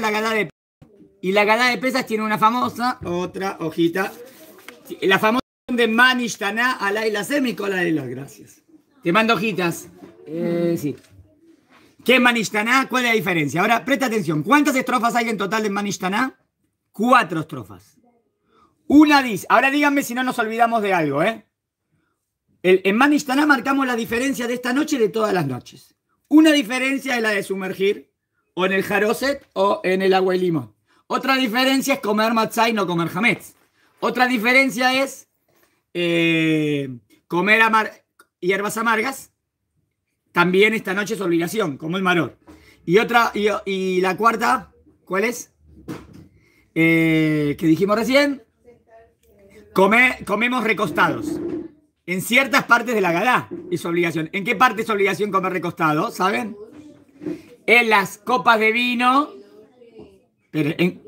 la Gadá de Y la Gadá de Pesas tiene una famosa, otra hojita. La famosa de Manishtana, Alaila Semicola de las gracias. Te mando hojitas. Eh, sí. ¿Qué es Manishtana? ¿Cuál es la diferencia? Ahora, presta atención. ¿Cuántas estrofas hay en total en Manishtana? Cuatro estrofas. Una dice, ahora díganme si no nos olvidamos de algo, ¿eh? El, en Manishtana marcamos la diferencia de esta noche de todas las noches. Una diferencia es la de sumergir o en el jaroset o en el agua y limón. Otra diferencia es comer matzah y no comer hametz. Otra diferencia es eh, comer hierbas amargas. También esta noche es obligación, como el maror. Y otra, y, la cuarta, ¿cuál es? Eh, que dijimos recién. comemos recostados. En ciertas partes de la gala es obligación. ¿En qué parte es obligación comer recostado? ¿Saben? En las copas de vino. en,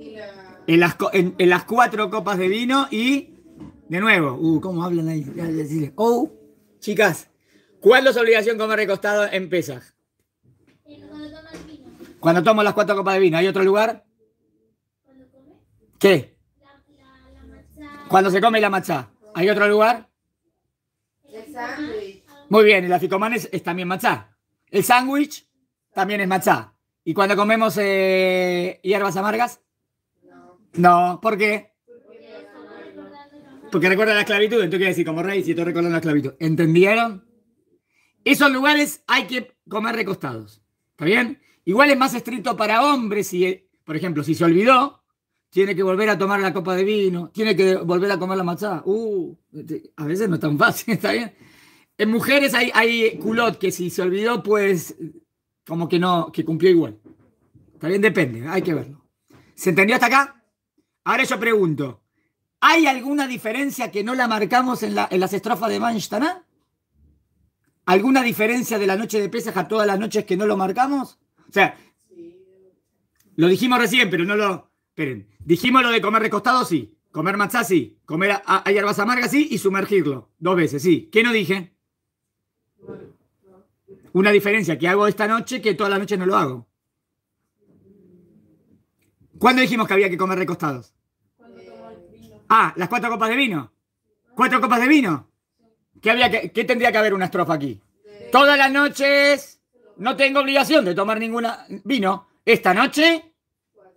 las, en, las, cuatro copas de vino y. De nuevo. Uh, ¿cómo hablan ahí? Oh, chicas. ¿Cuándo es obligación comer recostado en Pesaj? Cuando tomo las cuatro copas de vino. ¿Hay otro lugar? ¿Qué? Cuando se come la matzá. ¿Hay otro lugar? Muy bien, el aficomán es, también matzá. El sándwich también es matzá. ¿Y cuando comemos eh, hierbas amargas? No. No, ¿por qué? Porque recuerda la esclavitud, entonces quiere decir como rey si tú recuerdas la esclavitud. ¿Entendieron? Esos lugares hay que comer recostados. ¿Está bien? Igual es más estricto para hombres si, por ejemplo, si se olvidó, tiene que volver a tomar la copa de vino, tiene que volver a comer la matzá. Uh, a veces no es tan fácil, ¿está bien? En mujeres hay, hay culot que si se olvidó, pues como que no, que cumplió igual. También depende, hay que verlo. ¿Se entendió hasta acá? Ahora yo pregunto, ¿hay alguna diferencia que no la marcamos en, las estrofas de Manshtaná? ¿Alguna diferencia de la noche de Pesaj a todas las noches que no lo marcamos? O sea, lo dijimos recién, pero no lo... Esperen, dijimos lo de comer recostado, sí. Comer matzá, sí. Comer a, hierbas amargas, sí. Y sumergirlo. Dos veces, sí. ¿Qué no dije? Una diferencia que hago esta noche que toda la noche no lo hago. ¿Cuándo dijimos que había que comer recostados? Ah, las cuatro copas de vino. ¿Cuatro copas de vino? ¿Qué, había que, qué tendría que haber una estrofa aquí? Todas las noches no tengo obligación de tomar ninguna vino. Esta noche,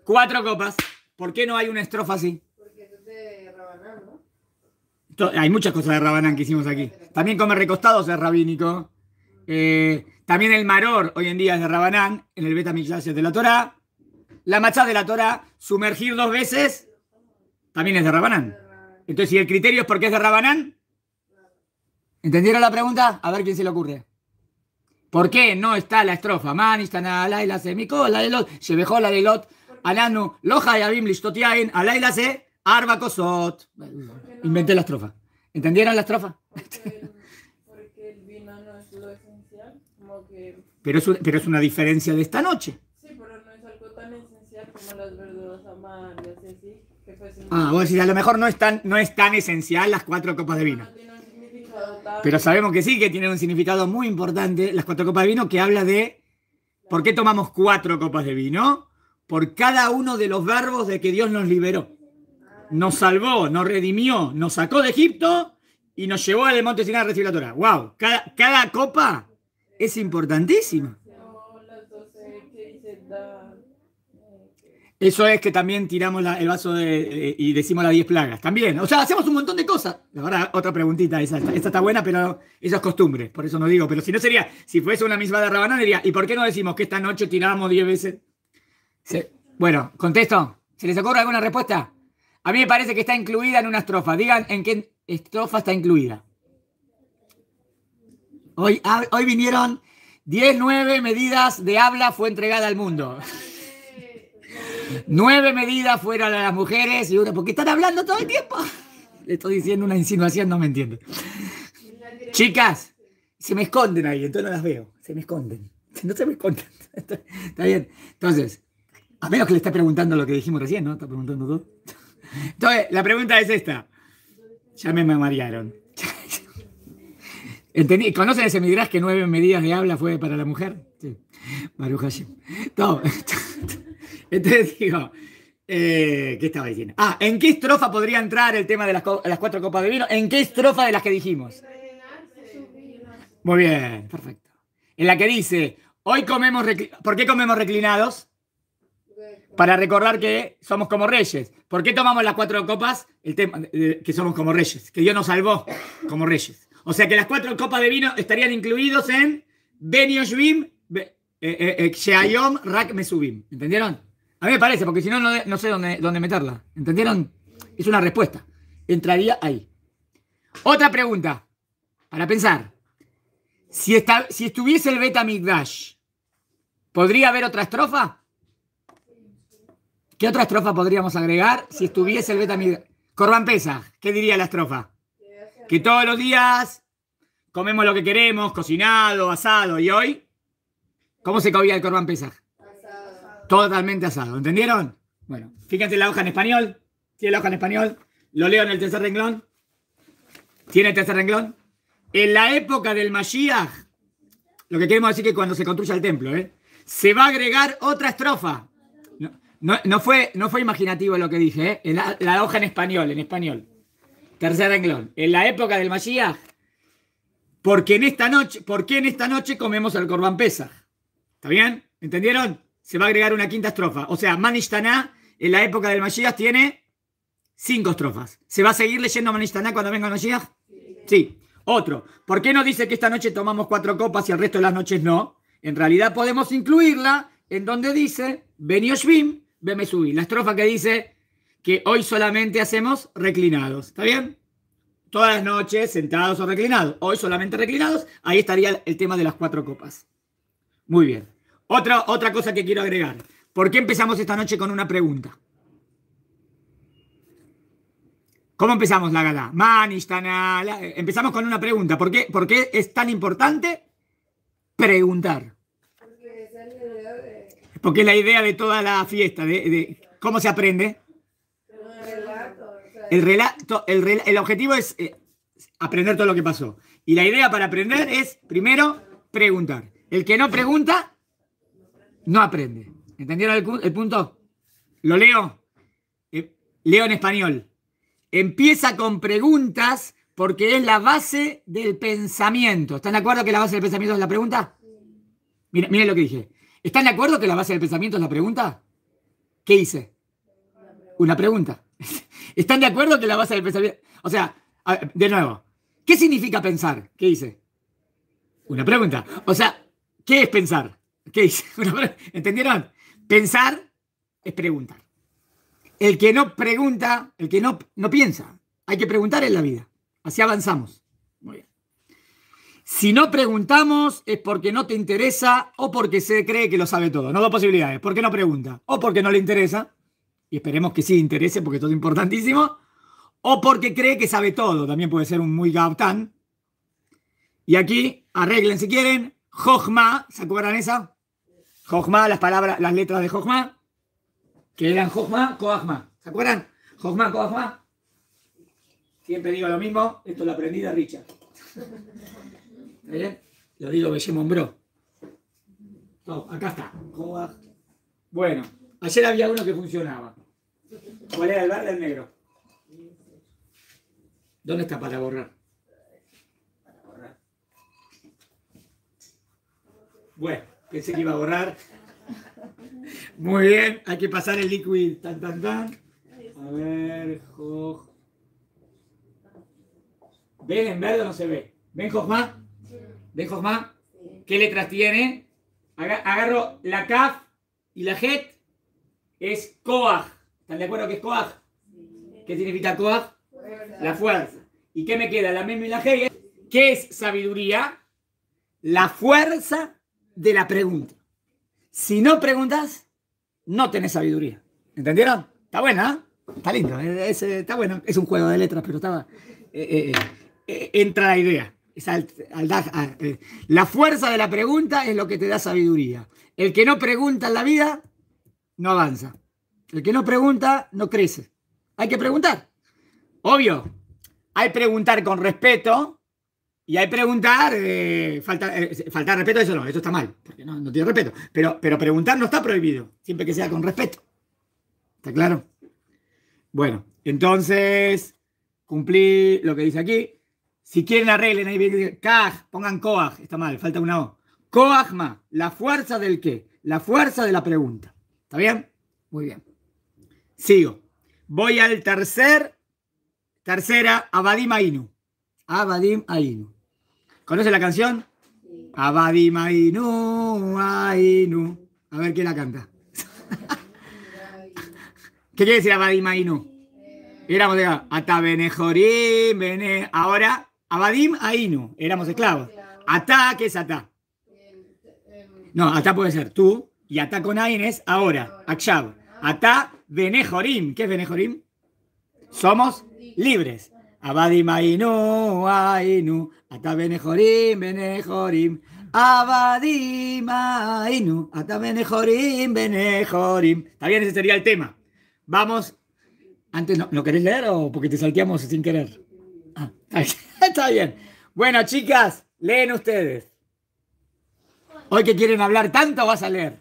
cuatro copas. ¿Por qué no hay una estrofa así? Porque es de Rabanán, ¿no? Hay muchas cosas de Rabanán que hicimos aquí. También comer recostados es rabínico. Eh, también el maror hoy en día es de Rabanán, en el Beta es de la Torah. La machá de la Torah, sumergir dos veces, también es de Rabanán. Entonces, si el criterio es porque es de Rabanán, ¿entendieron la pregunta? A ver quién se le ocurre. ¿Por qué no está la estrofa? Man, la la semicó, la de lot, shebejó la de lot, ananu, loja y abim listotiain, la se, arba kosot. Inventé la estrofa. ¿Entendieron la estrofa? Pero es, pero es una diferencia de esta noche. Sí, pero no es algo tan esencial como las verduras amargas, ¿sí? Ah, vos decís, a lo mejor no es, tan, no es tan esencial las cuatro copas de vino. Pero sabemos que sí, que tiene un significado muy importante las cuatro copas de vino que habla de por qué tomamos cuatro copas de vino. Por cada uno de los verbos de que Dios nos liberó. Nos salvó, nos redimió, nos sacó de Egipto y nos llevó al monte Sinai a recibir la Torah. ¡Wow! Cada, cada copa es importantísima. Eso es que también tiramos el vaso y decimos las 10 plagas. También. O sea, hacemos un montón de cosas. La verdad, otra preguntita. Esa, está buena, pero eso es costumbre. Por eso no digo. Pero si no sería, si fuese una misma de Rabanán, diría, ¿y por qué no decimos que esta noche tiramos 10 veces? Bueno, contesto. ¿Se les ocurre alguna respuesta? A mí me parece que está incluida en una estrofa. Digan en qué estrofa está incluida. Hoy, ah, hoy vinieron 10, 9 medidas de habla fue entregada al mundo. Nueve medidas fueron a las mujeres y una, porque están hablando todo el tiempo. Le estoy diciendo una insinuación, no me entiende. Chicas, se me esconden ahí, entonces no las veo. Se me esconden. No se me esconden. Está bien. Entonces, a menos que le esté preguntando lo que dijimos recién, ¿no? Está preguntando todo. Entonces, la pregunta es esta. Ya me marearon. ¿Conocen ese midrash que nueve medidas de habla fue para la mujer? Sí. Maru Entonces digo, eh, ¿qué estaba diciendo? Ah, ¿en qué estrofa podría entrar el tema de las, cuatro copas de vino? ¿En qué estrofa de las que dijimos? Muy bien, perfecto. En la que dice, hoy comemos, ¿por qué comemos reclinados? Para recordar que somos como reyes. ¿Por qué tomamos las cuatro copas? El tema que somos como reyes, que Dios nos salvó como reyes. O sea que las cuatro copas de vino estarían incluidos en Ben Yoshvim, Be- eh, eh, eh, Sheayom, Rak Mesubim. ¿Entendieron? A mí me parece, porque si no, no, no sé dónde, dónde meterla. ¿Entendieron? Es una respuesta. Entraría ahí. Otra pregunta, para pensar. Si, esta- si estuviese el Beta Migdash, ¿podría haber otra estrofa? ¿Qué otra estrofa podríamos agregar si estuviese el Beta Migdash? Corban Pesa, ¿qué diría la estrofa? Que todos los días comemos lo que queremos, cocinado, asado, y hoy, ¿cómo se comía el Corban Pesaj? Totalmente asado, ¿entendieron? Bueno, fíjense la hoja en español. ¿Tiene la hoja en español? Lo leo en el tercer renglón. ¿Tiene el tercer renglón? En la época del Mashiach, lo que queremos decir que cuando se construya el templo, ¿eh? se va a agregar otra estrofa. No, no- no fue, no fue imaginativo lo que dije, ¿eh? La hoja en español, en español. Tercer renglón. En la época del Mashiach, porque en esta noche, ¿por qué en esta noche comemos el Corban Pesach? ¿Está bien? ¿Entendieron? Se va a agregar una quinta estrofa. O sea, Manishtaná en la época del Mashiach tiene cinco estrofas. ¿Se va a seguir leyendo Manishtaná cuando venga el Mashiach? Sí. Otro. ¿Por qué no dice que esta noche tomamos cuatro copas y el resto de las noches no? En realidad podemos incluirla en donde dice Ben Yoshvim, Bemesui. La estrofa que dice que hoy solamente hacemos reclinados. ¿Está bien? Todas las noches sentados o reclinados. Hoy solamente reclinados. Ahí estaría el tema de las cuatro copas. Muy bien. Otra, otra cosa que quiero agregar. ¿Por qué empezamos esta noche con una pregunta? ¿Cómo empezamos la gala? Manishtana. eh, Empezamos con una pregunta. ¿Por qué, ¿Por qué es tan importante preguntar? Porque es la idea de toda la fiesta, de, de cómo se aprende. El, relato, el, el objetivo es eh, aprender todo lo que pasó. Y la idea para aprender es, primero, preguntar. El que no pregunta, no aprende. ¿Entendieron el punto? Lo leo. Eh, leo en español. Empieza con preguntas porque es la base del pensamiento. ¿Están de acuerdo que la base del pensamiento es la pregunta? Miren, miren lo que dije. ¿Están de acuerdo que la base del pensamiento es la pregunta? ¿Qué hice? Una pregunta. ¿Están de acuerdo que la base del pensamiento... O sea, de nuevo, ¿qué significa pensar? ¿Qué hice? Una pregunta. O sea, ¿qué es pensar? ¿Qué pre- ¿Entendieron? Pensar es preguntar. El que no pregunta, el que no, no piensa. Hay que preguntar en la vida. Así avanzamos. Muy bien. Si no preguntamos es porque no te interesa o porque se cree que lo sabe todo. No dos posibilidades. ¿Por qué no pregunta? O porque no le interesa, y esperemos que sí interese porque todo es importantísimo, o porque cree que sabe todo. También puede ser un muy gaután. Y aquí, arreglen si quieren, Jojma, ¿se acuerdan esa? Jojma, las palabras, las letras de Jojma, que eran Jojma, Koachma. ¿Se acuerdan? Jojma, Koachma. Siempre digo lo mismo, esto lo aprendí de Richard. ¿Está bien? Lo digo Belle Monbro. No, acá está. Bueno, ayer había uno que funcionaba. ¿Cuál era el verde el negro? ¿Dónde está para borrar? Para borrar. Bueno, pensé que iba a borrar. Muy bien, hay que pasar el liquid. Tan, tan, tan. A ver, Joj. ¿Ven en verde o no se ve? ¿Ven Jojma? ¿Ven Jojma? ¿Qué letras tiene? Aga- Agarro la Kaf y la Het. Es Koach. ¿Están de acuerdo que es Koach? ¿Qué significa Koach? La fuerza. ¿Y qué me queda? La Mem y la He. ¿Qué es sabiduría? La fuerza de la pregunta. Si no preguntas, no tenés sabiduría. ¿Entendieron? Está buena, ¿eh? Está lindo. eh, es, eh, está bueno. Es un juego de letras, pero estaba. eh, eh, eh, entra la idea. Es al- al eh, la fuerza de la pregunta es lo que te da sabiduría. El que no pregunta en la vida, no avanza. El que no pregunta, no crece. Hay que preguntar. Obvio. Hay preguntar con respeto Y hay preguntar, eh, falta, eh, respeto, eso no, eso está mal, porque no, no tiene respeto. Pero, pero preguntar no está prohibido, siempre que sea con respeto. ¿Está claro? Bueno, entonces, cumplí lo que dice aquí. Si quieren arreglen ahí, kaj, pongan está mal, falta una O. Coajma, la fuerza del qué, la fuerza de la pregunta. ¿Está bien? Muy bien. Sigo. Voy al tercer, tercera, Abadim Ainu. Abadim Ainu. ¿Conoce la canción? Abadim Ainu, Ainu. A ver quién la canta. ¿Qué quiere decir Abadim Ainu? Éramos de Atabenejorim, Bene. Ahora, Abadim Ainu. Éramos esclavos. Ata, ¿qué es Ata? No, Ata puede ser tú. Y Ata con Ain es ahora. Akshab. Ata Benejorim. ¿Qué es Benejorim? Somos libres. Abadim Ainu. Ata Benejorim, Benejorim. Abadim Ainu. Ata Benejorim, Benejorim. Está bien, ese sería el tema. Vamos. Antes, ¿no, ¿no querés leer o porque te salteamos sin querer? Ah, está bien. Bueno, chicas, leen ustedes. Hoy que quieren hablar tanto, vas a leer.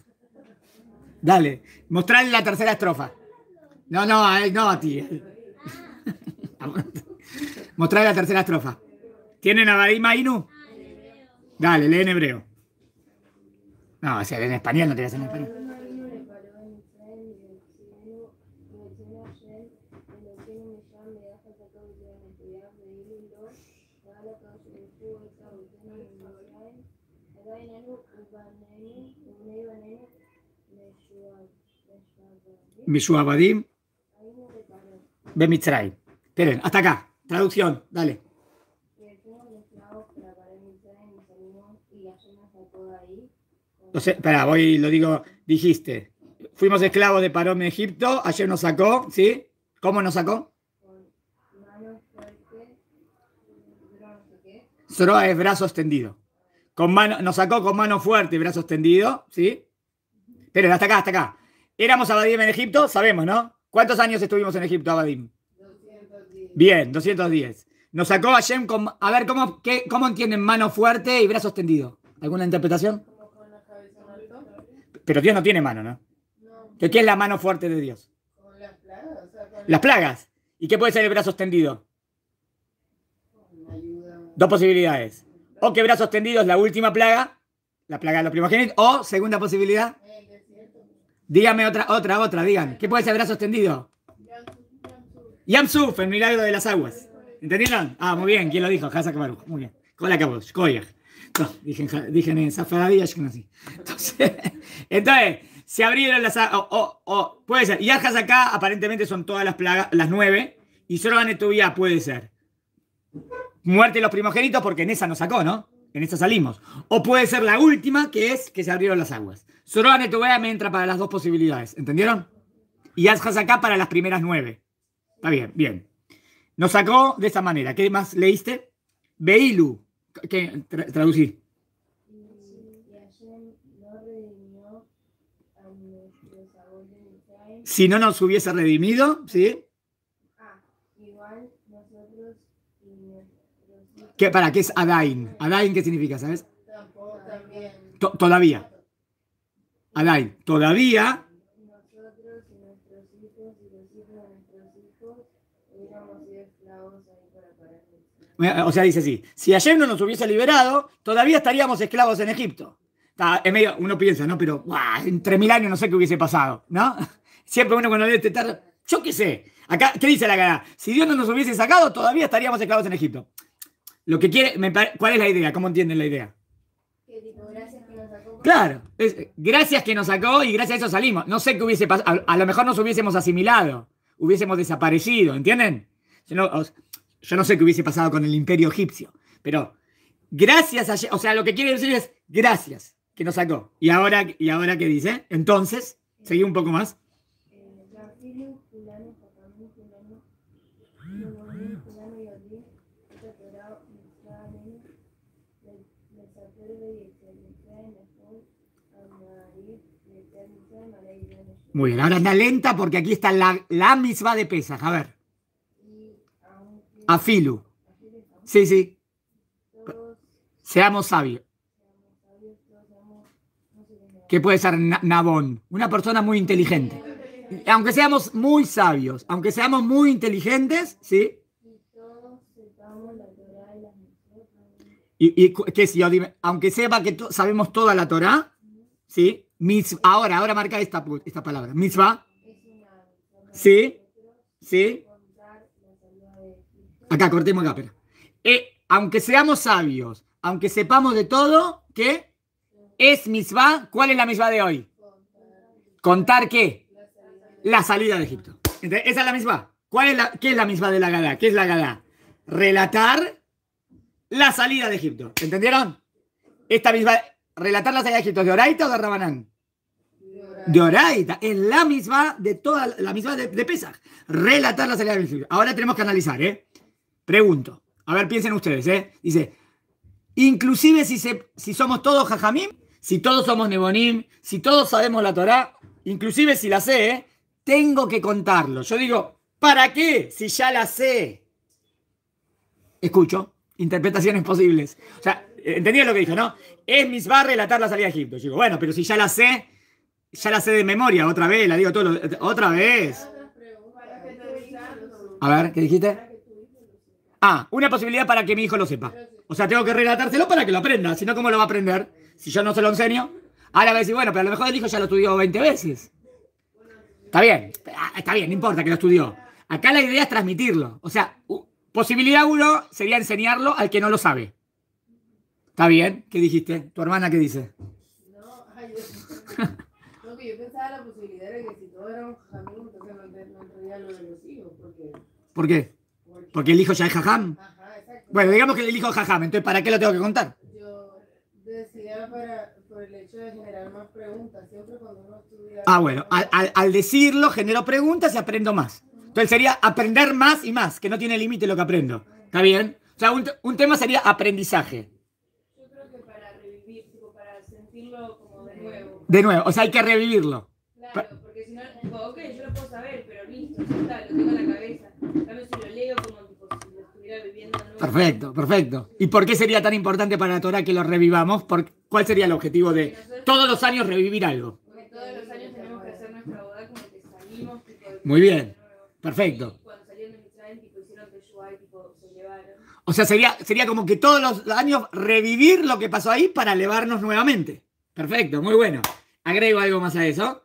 Dale, mostrarle la tercera estrofa. No, no, a él, no a ti. Mostrarle la tercera estrofa. ¿Tienen a Badim Ainu? Dale, lee en hebreo. No, o sea, en español no te vas en español. Mishuabadim Bemitzray. Esperen, hasta acá. Traducción, dale. O sea, espera, voy, lo digo, dijiste. Fuimos esclavos de Parón en Egipto, ayer nos sacó, ¿sí? ¿Cómo nos sacó? Soroa es brazo extendido. Con mano, nos sacó con mano fuerte y brazo extendido, ¿sí? Pero hasta acá, hasta acá. Éramos Abadim en Egipto, sabemos, ¿no? ¿Cuántos años estuvimos en Egipto, Abadim? 210. Bien, 210. Nos sacó Hashem con... A ver, ¿cómo, qué, ¿cómo entienden mano fuerte y brazo extendido? ¿Alguna interpretación? Pero Dios no tiene mano, ¿no? ¿Qué, qué es la mano fuerte de Dios? Con las plagas. Las plagas. ¿Y qué puede ser el brazo extendido? Dos posibilidades. O que brazo extendido es la última plaga, la plaga de los primogénitos, o segunda posibilidad. Dígame otra, otra, otra, digan. ¿Qué puede ser brazo extendido? Yamsuf, el milagro de las aguas. ¿Entendieron? Ah, muy bien, ¿quién lo dijo? Hazak Baruch. Muy bien. Hola, Kabosh, Koyach. No, dije, en dije en Safaradí, Ashkenazi. Entonces, entonces, se abrieron las aguas. O, o- o, puede ser. Y acá, aparentemente son todas las plagas, las nueve. Y solo Anetubia puede ser. Muerte de los primogénitos, porque en esa nos sacó, ¿no? En esa salimos. O puede ser la última, que es que se abrieron las aguas. Solo Anetubia me entra para las dos posibilidades. ¿Entendieron? Y Ajas acá para las primeras nueve. Está bien, bien. Nos sacó de esa manera. ¿Qué más leíste? Beilu. ¿Qué? Tra- traducir. Si no nos hubiese redimido, ¿sí? Ah, igual nosotros y nuestros hijos ¿Qué, ¿Para qué es Adain? Adain, ¿qué significa, sabes? Todavía. Adain. Todavía. O sea, dice así. Si ayer no nos hubiese liberado, todavía estaríamos esclavos en Egipto. Está, uno piensa, ¿no? Pero, ¡guau! en 3.000 años no sé qué hubiese pasado, ¿no? Siempre uno cuando lee este tar- yo qué sé. Acá, ¿qué dice la cara? Si Dios no nos hubiese sacado, todavía estaríamos esclavos en Egipto. Lo que quiere, me ¿cuál es la idea? ¿Cómo entienden la idea? Que tipo, gracias que nos sacó. Claro, es- gracias que nos sacó y gracias a eso salimos. No sé qué hubiese pasado. A, a lo mejor nos hubiésemos asimilado, hubiésemos desaparecido, ¿entienden? Yo no, os- yo no sé qué hubiese pasado con el imperio egipcio, pero gracias a... O sea, lo que quiere decir es gracias que nos sacó. ¿Y ahora, y ahora qué dice? Entonces, seguí un poco más. Muy bien, ahora anda lenta porque aquí está la, la misma de pesas. A ver, Afilu. Sí, sí. Seamos sabios. ¿Qué puede ser Na- Nabón? Una persona muy inteligente. Aunque seamos muy sabios, aunque seamos muy inteligentes, ¿sí? y y las mitzvot. Y, y cu- ¿qué es yo? Dime, aunque sepa que sabemos toda la Torah, ¿sí? Mitz- ahora, ahora marca esta, esta palabra. Mitzvah, ¿sí? ¿Sí? Acá, cortemos acá, espera. Eh, aunque seamos sabios, aunque sepamos de todo, ¿qué? Es misma. ¿Cuál es la misma de hoy? ¿Contar qué? La salida de Egipto. Entonces, esa es la misma. ¿Cuál es ¿Qué es la misma de la Gadá? ¿Qué es la Gadá? Relatar la salida de Egipto. ¿Entendieron? Esta misma. Relatar la salida de Egipto, ¿de Oraita o de Rabanán? De Oraita. Es la misma de toda la misma de, de Pesach. Relatar la salida de Egipto. Ahora tenemos que analizar, ¿eh? Pregunto. A ver, piensen ustedes, ¿eh? Dice, inclusive si, se, si somos todos jajamim, si todos somos nebonim, si todos sabemos la Torá, inclusive si la sé, ¿eh? tengo que contarlo. Yo digo, ¿para qué? Si ya la sé. Escucho, interpretaciones posibles. O sea, ¿entendieron lo que dijo, no? Es misbah relatar la salida de Egipto. Yo digo, bueno, pero si ya la sé, ya la sé de memoria, otra vez, la digo todo, lo- otra vez. A ver, ¿qué dijiste? Ah, una posibilidad para que mi hijo lo sepa. O sea, tengo que relatárselo para que lo aprenda. Si no, ¿cómo lo va a aprender? Si yo no se lo enseño. Ahora va a decir, bueno, pero a lo mejor el hijo ya lo estudió 20 veces. Está bien, ah, está bien, no importa que lo estudió. Acá la idea es transmitirlo. O sea, posibilidad uno sería enseñarlo al que no lo sabe. ¿Está bien? ¿Qué dijiste? ¿Tu hermana qué dice? No, ay, pensaba la posibilidad de que si todos éramos amigos, entonces no, no entraría lo de los hijos, porque, ¿Por qué? porque, Porque el hijo ya es jajam. ajá, exacto. Bueno, digamos que el hijo es jajam, entonces ¿para qué lo tengo que contar? Yo decía para, por el hecho de generar más preguntas, siempre cuando uno estudia... Ah, bueno, al, al- al decirlo genero preguntas y aprendo más. Entonces sería aprender más y más, que no tiene límite lo que aprendo. ¿Está bien? O sea, un, un tema sería aprendizaje. Yo creo que para revivir, tipo, para sentirlo como de nuevo. De nuevo, o sea, hay que revivirlo. Claro, porque si no, tipo, ok, yo lo puedo saber, pero listo, ya está, lo tengo en la cabeza. Cambio, si lo leo como tipo, si lo estuviera viviendo nuevo. Perfecto, perfecto. ¿Y por qué sería tan importante para la Torah que lo revivamos? ¿Por, ¿Cuál sería el objetivo de todos los años revivir algo? Porque todos los años tenemos que hacer nuestra boda como que salimos, tipo, Muy bien, perfecto. Y cuando salieron de Mitzrayim, tipo, hicieron Teshuvah y tipo, se llevaron. O sea, sería, sería como que todos los años revivir lo que pasó ahí para elevarnos nuevamente. Perfecto, muy bueno. Agrego algo más a eso.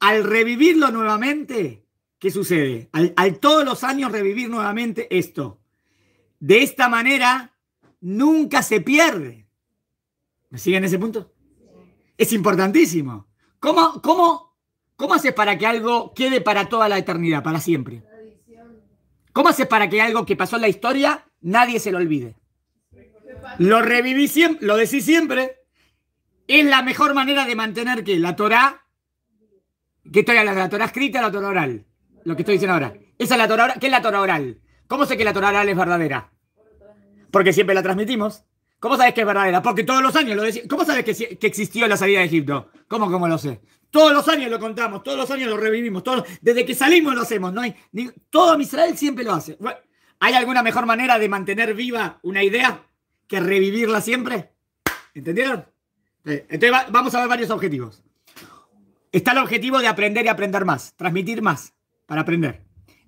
Al revivirlo nuevamente, ¿qué sucede? Al, todos los años revivir nuevamente esto. De esta manera, nunca se pierde. ¿Me siguen ese punto? Es importantísimo. ¿Cómo, cómo, ¿Cómo haces para que algo quede para toda la eternidad, para siempre? ¿Cómo haces para que algo que pasó en la historia nadie se lo olvide? Lo reviví siempre, lo decís siempre. Es la mejor manera de mantener que la Torah, que estoy hablando, la Torah escrita o la Torah oral. Lo que estoy diciendo ahora. Esa es la Torah oral. ¿Qué es la Torah oral? ¿Cómo sé que la Torah oral es verdadera? Porque siempre la transmitimos. ¿Cómo sabes que es verdadera? Porque todos los años lo decimos. ¿Cómo sabes que, que existió la salida de Egipto? ¿Cómo, cómo lo sé? Todos los años lo contamos, todos los años lo revivimos, todos, desde que salimos lo hacemos. No hay, ni- todo Israel siempre lo hace. Bueno, ¿Hay alguna mejor manera de mantener viva una idea que revivirla siempre? ¿Entendieron? Eh, Entonces va- vamos a ver varios objetivos. Está el objetivo de aprender y aprender más, transmitir más para aprender.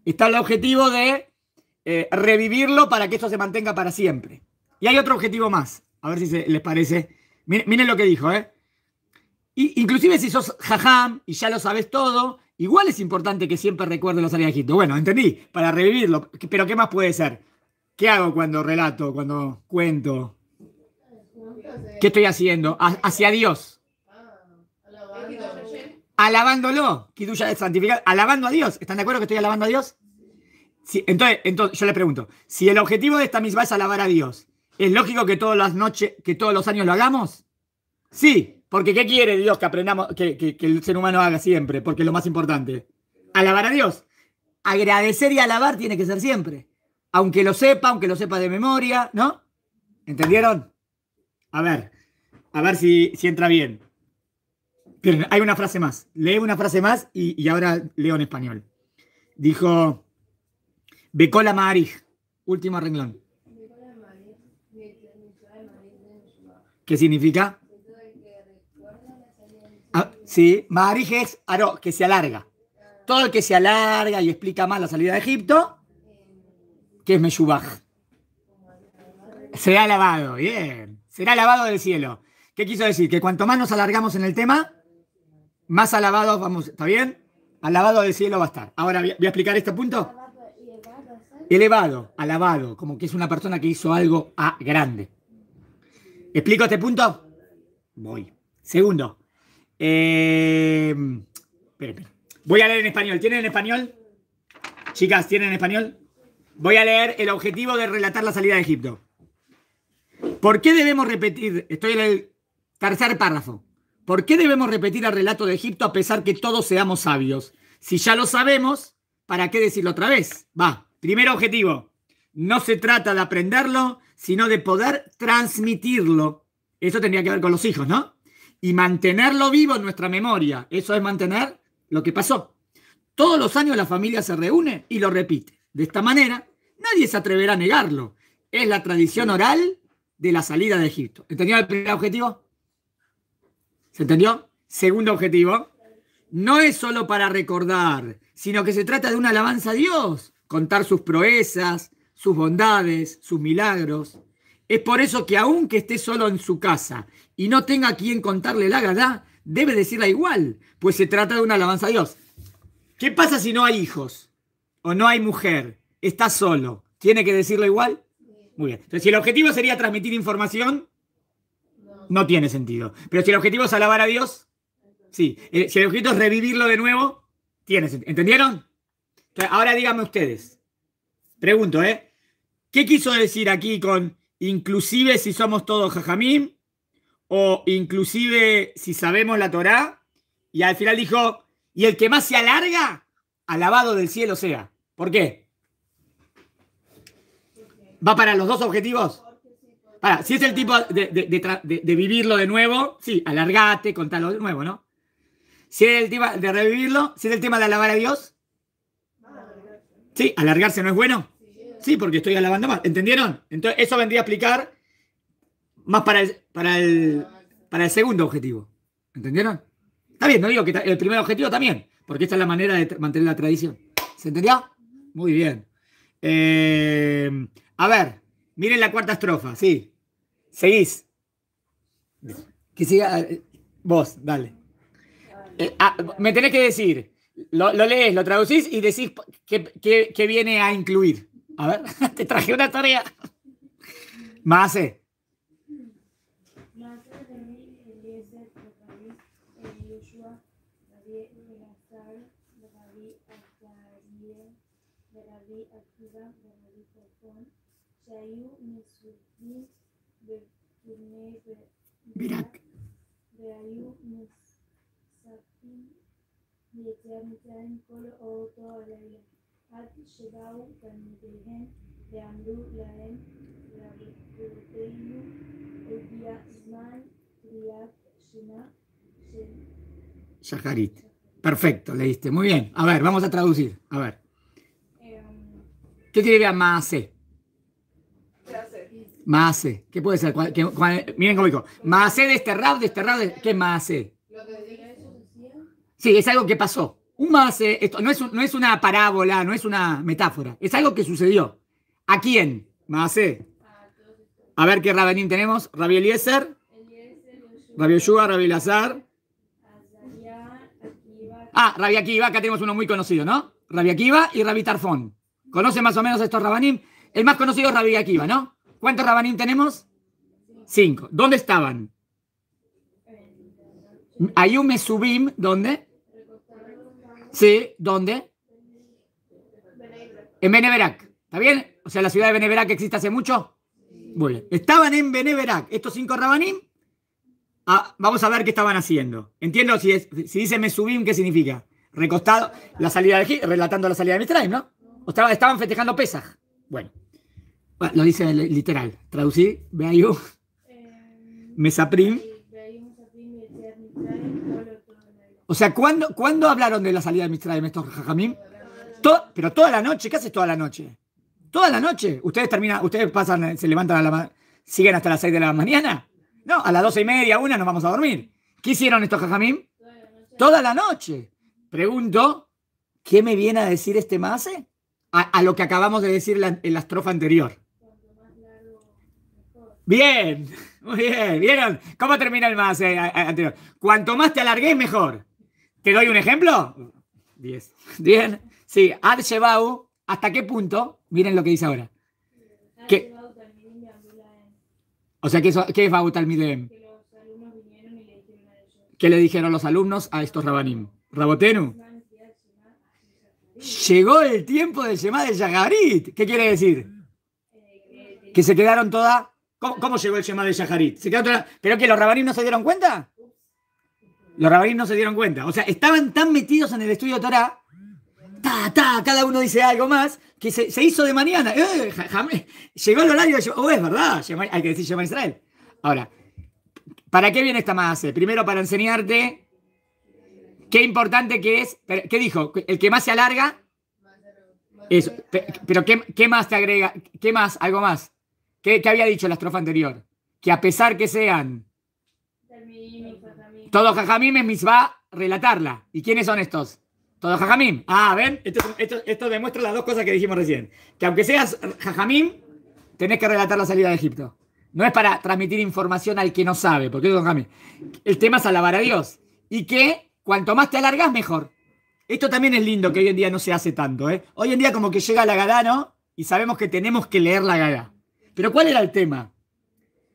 Está el objetivo de eh, revivirlo para que esto se mantenga para siempre. Y hay otro objetivo más, a ver si se- les parece. Miren, lo que dijo, ¿eh? Y- inclusive si sos jajam y ya lo sabes todo, igual es importante que siempre recuerdes la salida de Egipto. Bueno, entendí, para revivirlo. Pero ¿qué más puede ser? ¿Qué hago cuando relato, cuando cuento? ¿Qué estoy haciendo? Ha- hacia Dios. Alabándolo. Kidusha es santificar. Alabando a Dios. ¿Están de acuerdo que estoy alabando a Dios? Sí, entonces, entonces, yo le pregunto, si el objetivo de esta misma es alabar a Dios, ¿es lógico que todas las noches, que todos los años lo hagamos? Sí, porque ¿qué quiere Dios que aprendamos, que, que- que el ser humano haga siempre? Porque es lo más importante. Alabar a Dios. Agradecer y alabar tiene que ser siempre. Aunque lo sepa, aunque lo sepa de memoria, ¿no? ¿Entendieron? A ver, a ver si, si entra bien. Hay una frase más. Lee una frase más y, ahora leo en español. Dijo, Becola Maarij, último renglón. ¿Qué significa? Ah, sí, Maharij es aro, que se alarga. Todo el que se alarga y explica más la salida de Egipto, que es Meshubaj. Será alabado, bien. Será alabado del cielo. ¿Qué quiso decir? Que cuanto más nos alargamos en el tema, más alabados vamos. ¿Está bien? Alabado del cielo va a estar. Ahora voy a explicar este punto. Elevado, alabado, como que es una persona que hizo algo a grande. ¿Explico este punto? Voy. Segundo. Eh. Voy a leer en español. ¿Tienen en español? Chicas, ¿tienen en español? Voy a leer el objetivo de relatar la salida de Egipto. ¿Por qué debemos repetir? Estoy en el tercer párrafo. ¿Por qué debemos repetir el relato de Egipto a pesar que todos seamos sabios? Si ya lo sabemos, ¿para qué decirlo otra vez? Va. Primer objetivo. No se trata de aprenderlo, sino de poder transmitirlo. Eso tendría que ver con los hijos, ¿no? Y mantenerlo vivo en nuestra memoria. Eso es mantener lo que pasó. Todos los años la familia se reúne y lo repite. De esta manera, nadie se atreverá a negarlo. Es la tradición oral de la salida de Egipto. ¿Entendió el primer objetivo? ¿Se entendió? Segundo objetivo. No es solo para recordar, sino que se trata de una alabanza a Dios. Contar sus proezas, sus bondades, sus milagros. Es por eso que aunque esté solo en su casa y no tenga quien contarle la gada, debe decirla igual, pues se trata de una alabanza a Dios. ¿Qué pasa si no hay hijos? ¿O no hay mujer? ¿Está solo? ¿Tiene que decirlo igual? Muy bien. Entonces, si el objetivo sería transmitir información, no tiene sentido. Pero si el objetivo es alabar a Dios, sí. Eh, Si el objetivo es revivirlo de nuevo, tiene sentido. ¿Entendieron? Ahora díganme ustedes. Pregunto, ¿eh? ¿Qué quiso decir aquí con inclusive si somos todos jajamim? O inclusive si sabemos la Torá? Y al final dijo, y el que más se alarga, alabado del cielo sea. ¿Por qué? ¿Va para los dos objetivos? Si es el tipo de, de- vivirlo de nuevo, sí, alargate, contalo de nuevo, ¿no? Si es el tema de revivirlo, si es el tema de alabar a Dios, sí, alargarse no es bueno. Sí, porque estoy alabando más. ¿Entendieron? Entonces, eso vendría a explicar más para el, para el, para el segundo objetivo. ¿Entendieron? Está bien, no digo que el primer objetivo también, porque esta es la manera de mantener la tradición. ¿Se entendió? Muy bien. Eh, a ver, miren la cuarta estrofa, sí. Seguís. Que siga. eh, Vos, dale. Eh, ah, me tenés que decir, lo, lo lees, lo traducís y decís qué, qué- qué viene a incluir. A ver, te traje una tarea. Más. eh. Master Rabbi Eliezer, Rabbi Yoshua, Rabbi Elazar, Rabbi Azariel, Rabbi Akiva, Rabbi Safon, Perfecto, leíste. Muy bien. A ver, vamos a traducir. A ver. ¿Qué significa Maase? Maase. ¿Qué puede ser? ¿Cuál- qué- cuál- miren cómo dijo. Maase desterrado, desterrado. de- ¿Qué es Maase? Lo que diga eso decía Sí, es algo que pasó. Un Maase, esto no es, un- no es una parábola, no es una metáfora. Es algo que sucedió. ¿A quién? Maase. a. A ver qué Rabanín tenemos. Rabbi Eliezer, Rabbi Yoshua, Rabbi Lazar. Ah, Rabbi Akiva, acá tenemos uno muy conocido, ¿no? Rabbi Akiva y Rabbi Tarfón. ¿Conocen más o menos estos Rabanim? El más conocido es Rabbi Akiva, ¿no? ¿Cuántos Rabanim tenemos? Cinco. ¿Dónde estaban? Ayume Subim, ¿dónde? Sí, ¿dónde? En Beneverac. ¿Está bien? O sea, la ciudad de Beneverac existe hace mucho. Muy bien. Estaban en Beneverac estos cinco Rabanim. Ah, vamos a ver qué estaban haciendo. Entiendo si, es, si dice Mesubim, ¿qué significa? Recostado, la salida de relatando la salida de Mitzrayim, ¿no? O estaba- estaban festejando Pesaj. Bueno. Ah, lo dice literal. Traducí, vea yo. Eh, mesaprim. O sea, ¿cuándo, ¿cuándo, hablaron de la salida de Mitzrayim estos jajamim? To, pero toda la noche, ¿qué haces toda la noche? Toda la noche. Ustedes terminan, ustedes pasan, se levantan a la siguen hasta las 6 de la mañana. No, a las doce y media, una nos vamos a dormir. ¿Qué hicieron estos jajamim? Toda la noche. Pregunto, ¿qué me viene a decir este mase? A, lo que acabamos de decir en la estrofa anterior. Bien, muy bien. ¿Vieron cómo termina el mase a- a- anterior? Cuanto más te alargues, mejor. ¿Te doy un ejemplo? 10. Bien. Sí, Ad Shebau, ¿hasta qué punto? Miren lo que dice ahora. ¿Qué? O sea, ¿qué es, qué es Baut al-Midem? Que los alumnos vinieron y le dijeron a ellos, ¿Qué le dijeron los alumnos a estos rabanim? Rabotenu. Llegó el tiempo del Shema de Yaharit. ¿Qué quiere decir? Que se quedaron todas. ¿Cómo, llegó el Shema de Yaharit? ¿Se todas- ¿Pero que los rabanim no se dieron cuenta? Los rabanim no se dieron cuenta. O sea, estaban tan metidos en el estudio de Torah. Ta, ta, cada uno dice algo más, que se, se hizo de mañana. Eh, llegó el horario de Oh, es verdad, hay que decir Shema Israel. Ahora, ¿para qué viene esta más? Primero, para enseñarte qué importante que es. ¿Qué dijo? El que más se alarga. Eso. Pe- Pero ¿qué, qué más te agrega? ¿Qué más? ¿Algo más? ¿Qué, qué había dicho la estrofa anterior? Que a pesar que sean todos jajamim es misbah relatarla. ¿Y quiénes son estos? Todos jajamim. Ah, ¿ven? Esto, esto- esto demuestra las dos cosas que dijimos recién. Que aunque seas jajamim, tenés que relatar la salida de Egipto. No es para transmitir información al que no sabe, porque eso es jajamim. El tema es alabar a Dios. Y que cuanto más te alargas, mejor. Esto también es lindo, que hoy en día no se hace tanto. ¿eh? Hoy en día como que llega la Gadá, ¿no? Y sabemos que tenemos que leer la Gadá. Pero ¿cuál era el tema?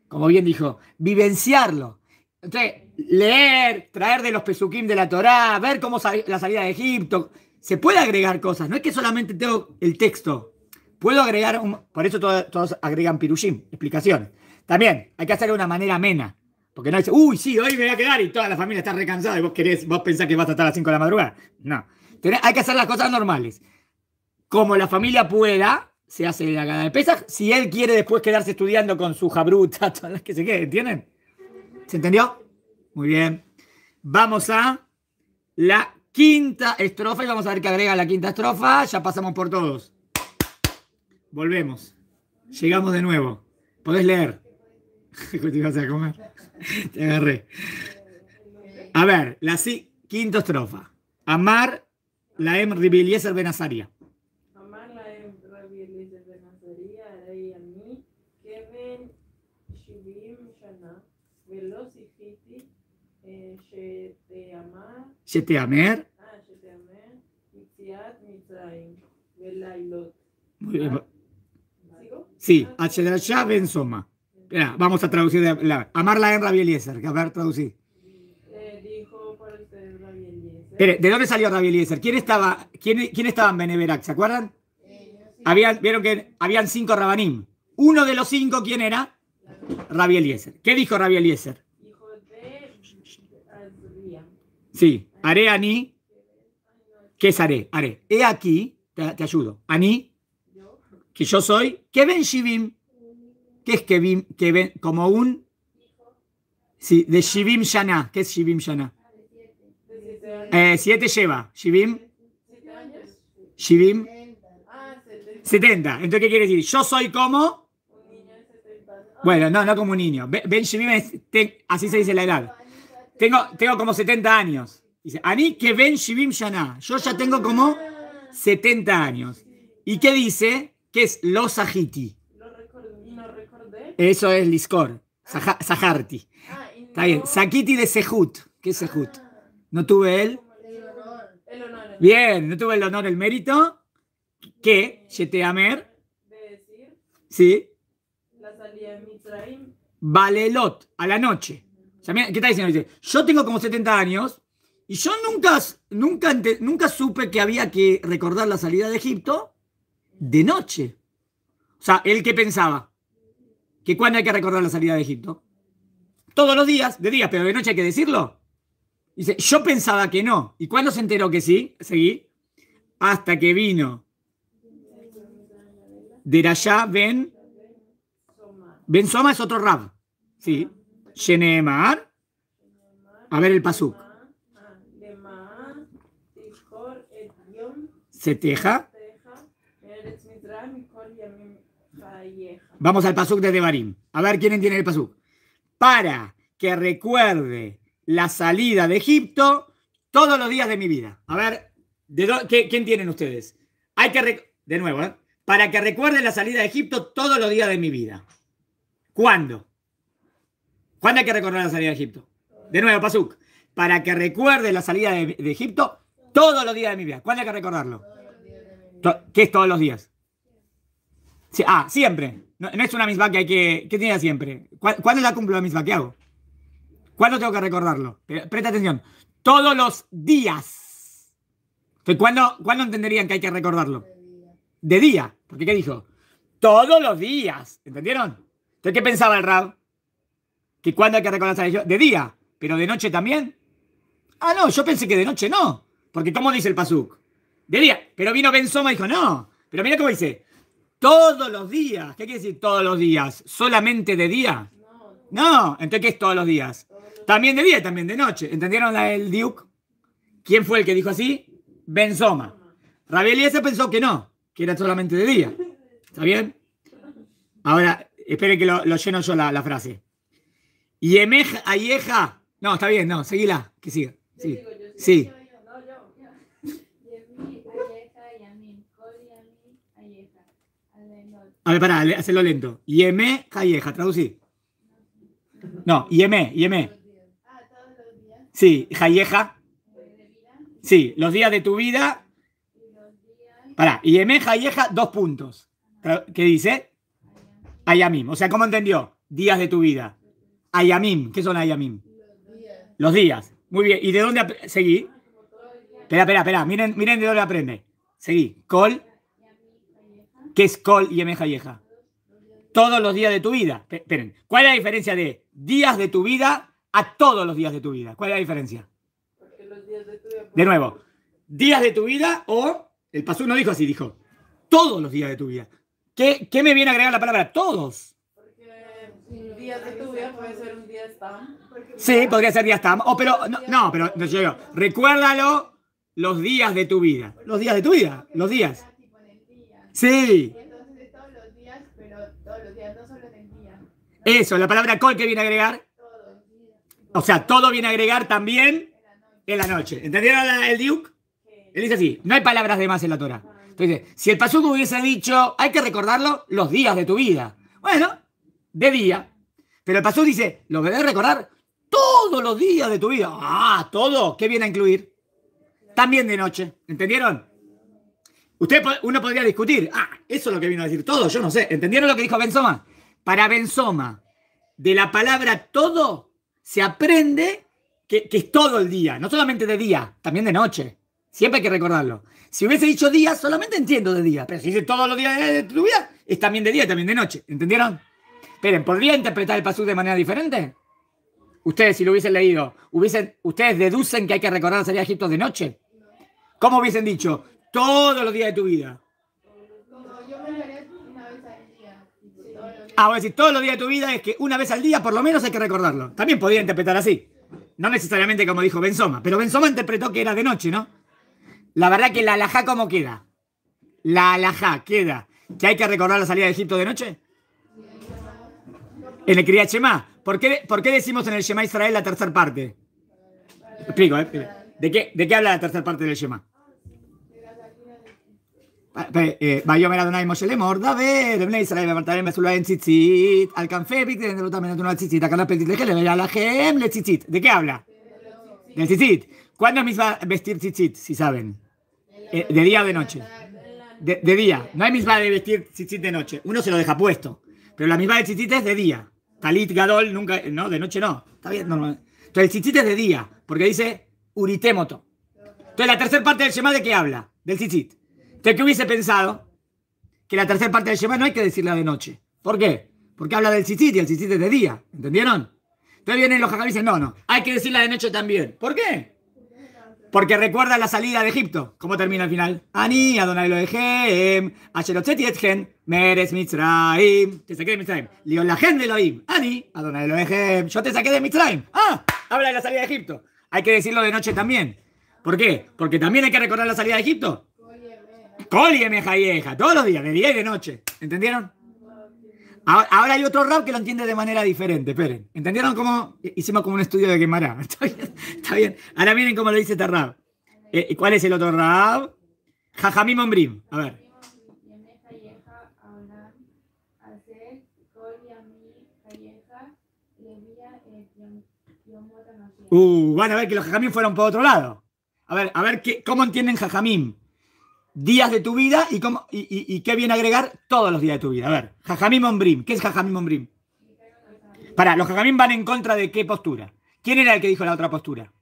Como bien dijo, vivenciarlo. Entonces, leer, traer de los pesukim de la Torá, ver cómo sal- la salida de Egipto. Se puede agregar cosas, no es que solamente tengo el texto. Puedo agregar, un- por eso todo- todos agregan pirushim, explicaciones. También hay que hacerlo de una manera amena. Porque no dice, uy, sí, hoy me voy a quedar y toda la familia está recansada y vos querés, vos pensás que vas a estar a las 5 de la madrugada. No. Hay que hacer las cosas normales. Como la familia pueda, se hace la gana de pesas. Si él quiere después quedarse estudiando con su jabruta, todas las que se quede, ¿entienden? ¿Se entendió? Muy bien. Vamos a la quinta estrofa y vamos a ver qué agrega la quinta estrofa. Ya pasamos por todos. Volvemos. Llegamos de nuevo. Podés leer. ¿Qué te a agarré. A ver, la quinta estrofa. Amar la em ribilieser benazaria. Sheteamer. Muy bien. Sí, Achedashá Ben Soma. Mira, vamos a traducir. De, la, amar la hembra A ver, traducir. dijo para ¿De dónde salió Rabbi Eliezer? ¿Quién estaba, quién, quién estaba en Beneverac? ¿Se acuerdan? Habían, Vieron que habían cinco Rabanim. Uno de los cinco, ¿quién era? Rabbi Eliezer. ¿Qué dijo Rabbi Eliezer? Sí, haré ani. ¿Qué es haré? Haré. He aquí, te, te ayudo. Ani, Yo, que yo soy. Que ven Shivim. ¿Qué es que que? Como un. Sí, de Shivim Shana. ¿Qué es Shivim Shana? años. Eh, siete lleva. Shivim. Shivim. Ah, setenta. 70. Entonces, ¿qué quiere decir? Yo soy como. Bueno, no, no como un niño. Be- Ben Shivim es- así se dice la edad. Tengo, tengo como 70 años. Dice, Ani que Ben Shivim Shana. Yo ya tengo como 70 años. ¿Y qué dice? Que es los no recordé. Eso es Liskor. Saja- Sajarti. Ah, Está bien. Sakiti de Sehut. ¿Qué es Sehut? No tuve él. El honor. El honor. Bien, no tuve el honor, el mérito. Que Sheteamer. De Sí. la salida de Mitzrayim. Valelot, a la noche. ¿Qué está diciendo? Dice, yo tengo como 70 años y yo nunca, nunca, nunca supe que había que recordar la salida de Egipto de noche. O sea, ¿él qué pensaba? ¿Que cuándo hay que recordar la salida de Egipto? Todos los días, de día, pero de noche hay que decirlo. Dice, yo pensaba que no. ¿Y cuándo se enteró que sí? Seguí. Hasta que vino Derashá Ben. Ben Soma es otro rab. Sí. Shenemar. A ver el pasuk. Lema. Tijor et yom. Se teja. Teja. Eretz Mitzrayim. Kol yamim chayeja. Vamos al pasuk de Devarim. A ver quién tiene el pasuk. para que recuerde la salida de Egipto todos los días de mi vida. A ver, ¿de ¿quién tienen ustedes? Hay que, de nuevo, ¿eh? para que recuerde la salida de Egipto todos los días de mi vida. ¿Cuándo? ¿Cuándo hay que recordar la salida de Egipto? De nuevo, Pasuk. Para que recuerde la salida de, Egipto todos los días de mi vida. ¿Cuándo hay que recordarlo? ¿Qué es todos los días? Sí, ah, siempre. No, no es una misma que hay que. ¿Qué tiene siempre? ¿Cu- ¿Cuándo la cumplo la misma? ¿Qué hago? ¿Cuándo tengo que recordarlo? Pre- Presta atención. Todos los días. Entonces, ¿cuándo, ¿Cuándo entenderían que hay que recordarlo? De día. Porque ¿qué dijo? Todos los días. ¿Entendieron? Entonces, ¿qué pensaba el Rab? ¿Que cuándo hay que esa leyenda? De día. ¿Pero de noche también? Ah, no, yo pensé que de noche no. Porque ¿cómo dice el Pasuk? De día. Pero vino Ben Soma y dijo, no. Pero mira cómo dice. Todos los días. ¿Qué quiere decir todos los días? ¿Solamente de día? No. Entonces, ¿qué es todos los días? También de día también de noche. ¿Entendieron la del Duke? ¿Quién fue el que dijo así? Ben Soma. Rabbi Eliezer pensó que no, que era solamente de día. ¿Está bien? Ahora, espere que lo, lleno yo la frase. Yemej ayeja. No, está bien, no, seguila, que siga. Sí. Sí. A ver, pará, hacelo lento. Yeme ayeja, traducí. No, yeme, yeme. ah, Sí, jayeja. Sí, los días de tu vida. Pará, yeme jayeja, dos puntos. ¿Qué dice? Ayamim. O sea, ¿cómo entendió? Días de tu vida. Ayamim. ¿Qué son ayamim? Los días. Muy bien. ¿Y de dónde seguí? Espera, espera, espera. Miren, miren de dónde aprende. Seguí. Col. ¿Qué es col y yeja? Todos los días de tu vida. Pe- Esperen. ¿Cuál es la diferencia de días de tu vida a todos los días de tu vida? ¿Cuál es la diferencia? Los días de. De nuevo. Días de tu vida o. El pasú no dijo así, dijo. Todos los días de tu vida. ¿Qué, qué me viene a agregar la palabra todos? Porque un día de tu vida puede ser un día stam. Sí, podría ser días tam. Oh, pero no, no, pero no, yo digo, recuérdalo los días de tu vida. Los días de tu vida, los días. día. Sí, entonces es todos los días, pero todos los días, no solo en el día, eso, la palabra col que viene a agregar. todos los días. O sea, todo viene a agregar también en la noche. ¿Entendieron el Duke? Él dice así, no hay palabras de más en la Torah. Entonces, si el Pasuk hubiese dicho, hay que recordarlo los días de tu vida. Bueno, de día. Pero el dice, lo debes recordar todos los días de tu vida. Ah, todo. ¿Qué viene a incluir? También de noche. ¿Entendieron? Usted, uno podría discutir, ah, eso es lo que vino a decir todo, yo no sé. ¿Entendieron lo que dijo Benzoma? Para Benzoma, de la palabra todo, se aprende que, es todo el día, no solamente de día, también de noche. Siempre hay que recordarlo. Si hubiese dicho día, solamente entiendo de día. Pero si dice todos los días de tu vida, es también de día también de noche. ¿Entendieron? Esperen, ¿podría interpretar el pasú de manera diferente? Ustedes, si lo hubiesen leído, hubiesen, ¿ustedes deducen que hay que recordar la salida de Egipto de noche? ¿Cómo hubiesen dicho? Todos los días de tu vida. Ah, voy a decir, todos los días de tu vida es que una vez al día por lo menos hay que recordarlo. También podría interpretar así. No necesariamente como dijo Benzoma, pero Benzoma interpretó que era de noche, ¿no? La verdad que la alajá, ¿cómo queda? La alajá queda que hay que recordar la salida de Egipto de noche. En el Kriyat Shema. ¿Por qué, ¿Por qué decimos en el Shema Israel la tercera parte? Explico, ¿eh? ¿De qué, ¿De qué habla la tercera parte del Shema? ויאמר אדוני משה לאמור דבר לבני ישראל ואמרתם עשו להם ציצית על כנפי בגדיהם ולא תאמנו על ציצית הכנף פלטית לחלב והיה לכם לציצית ¿de qué habla? del tzitzit ¿cuándo es misma vestir tzitzit? si saben Eh, de día o de noche de, de día no hay misma de vestir tzitzit de noche uno se lo deja puesto pero la misma de tzitzit es de día talit gadol nunca no de noche no está bien normal entonces el tzitzit es de día porque dice uritemoto entonces la tercera parte del Shema de qué habla del tzitzit entonces, ¿qué hubiese pensado? Que la tercera parte del Shema no hay que decirla de noche. ¿Por qué? Porque habla del tzitzit y el tzitzit es de día. ¿Entendieron? Entonces vienen los jajam y dicen, no, no, hay que decirla de noche también. ¿Por qué? Porque recuerda la salida de Egipto. ¿Cómo termina al final? Ani, Adonai Elohim, Asher hotzeti etchen, Meres Mitzrayim. Te saqué de Mitzrayim. Lion la de Elohim. Ani, Adonai Elohim. Yo te saqué de Mitzrayim. Ah, habla de la salida de Egipto. Hay que decirlo de noche también. ¿Por qué? Porque también hay que recordar la salida de Egipto. Coli Jayeja, todos los días, de día y de noche. ¿Entendieron? Ahora hay otro rap que lo entiende de manera diferente, esperen. ¿Entendieron cómo? Hicimos como un estudio de Gemara. Está bien, está bien. Ahora miren cómo lo dice este rap. Eh, ¿Cuál es el otro rap? Jajamim Ombrim. A ver. Uh, van a ver que los jajamim fueron para otro lado. A ver, a ver qué, cómo entienden jajamim. Días de tu vida y, cómo, y, qué viene a agregar todos los días de tu vida. A ver, Jajamim Ombrim. ¿Qué es Jajamim Ombrim? Para, los Jajamim van en contra de qué postura. ¿Quién era el que dijo la otra postura?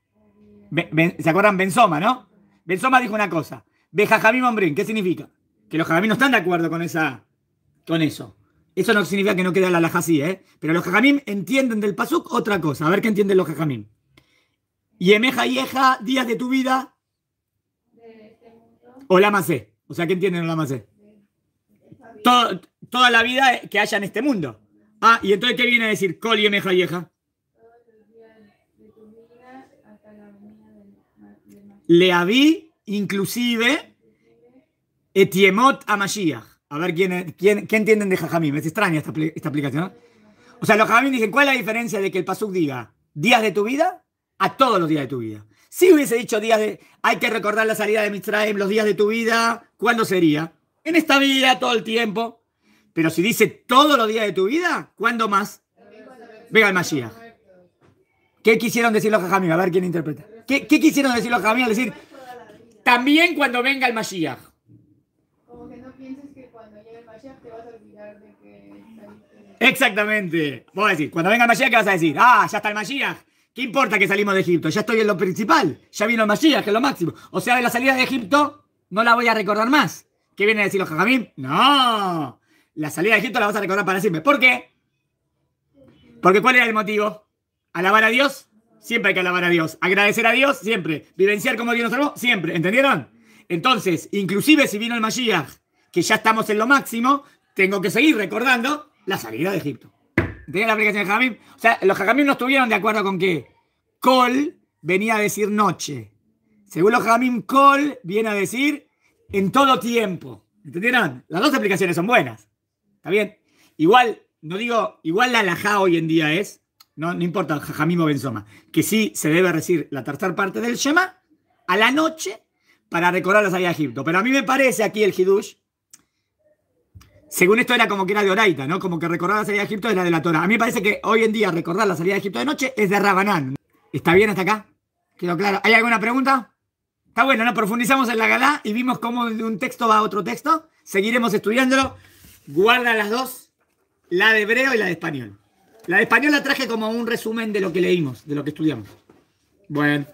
¿Se acuerdan? Benzoma, ¿no? Benzoma dijo una cosa. Ve Jajamim Ombrim, ¿qué significa? Que los Jajamim no están de acuerdo con esa, con eso. Eso no significa que no quede la alhaja así, ¿eh? Pero los Jajamim entienden del pasuk otra cosa. A ver qué entienden los Jajamim. Yemeja yeja, días de tu vida, mundo, Olamase. O sea, ¿qué entienden Olamase? Todo- toda la vida que haya en este mundo. Ah, y entonces, ¿qué viene a decir? Ma- del Mashiach. Le aví, inclusive, etiemot a Mashiach. A ver quién, quién, qué entienden de Jajamim. Es extraña esta, esta aplicación. O sea, los Jajamim dicen, ¿cuál es la diferencia de que el Pasuk diga días de tu vida a todos los días de tu vida? Si hubiese dicho días de. Hay que recordar la salida de Mitzrayim, los días de tu vida, ¿cuándo sería? En esta vida, todo el tiempo. Pero si dice todos los días de tu vida, ¿cuándo más? Venga el Mashiach. ¿Qué quisieron decir los Jajamim? A ver quién interpreta. ¿Qué, qué quisieron decir los Jajamim decir también cuando venga el Mashiach? Como que no pienses que cuando llegue el Mashiach te vas a olvidar de que. Exactamente. Vos a decir, cuando venga el Mashiach, ¿qué vas a decir? Ah, ya está el Mashiach. ¿Qué importa que salimos de Egipto? Ya estoy en lo principal. Ya vino el Mashiach, que es lo máximo. O sea, de la salida de Egipto no la voy a recordar más. ¿Qué viene a decir los Jajamim? No. La salida de Egipto la vas a recordar para siempre. ¿Por qué? Porque ¿cuál era el motivo? ¿Alabar a Dios? Siempre hay que alabar a Dios. Agradecer a Dios, siempre. Vivenciar como Dios nos salvó, siempre. ¿Entendieron? Entonces, inclusive si vino el Mashiach, que ya estamos en lo máximo, tengo que seguir recordando la salida de Egipto. ¿Entendieron la aplicación de Jajamim? O sea, los Jajamim no estuvieron de acuerdo con que Kol venía a decir noche. Según los Jajamim, Kol viene a decir en todo tiempo. ¿Entendieron? Las dos aplicaciones son buenas. ¿Está bien? Igual, no digo, igual la alajá hoy en día es, no, no importa Jajamim o Benzoma, que sí se debe decir la tercera parte del Shema a la noche para recordar la salida de Egipto. Pero a mí me parece aquí el Hidush, según esto era como que era de Oraita, ¿no? Como que recordar la salida de Egipto era de la Torah. A mí me parece que hoy en día recordar la salida de Egipto de noche es de Rabanán. ¿Está bien hasta acá? ¿Quedó claro? ¿Hay alguna pregunta? Está bueno, ¿no? Profundizamos en la galá y vimos cómo de un texto va a otro texto. Seguiremos estudiándolo. Guarda las dos, la de hebreo y la de español. La de español la traje como un resumen de lo que leímos, de lo que estudiamos. Bueno.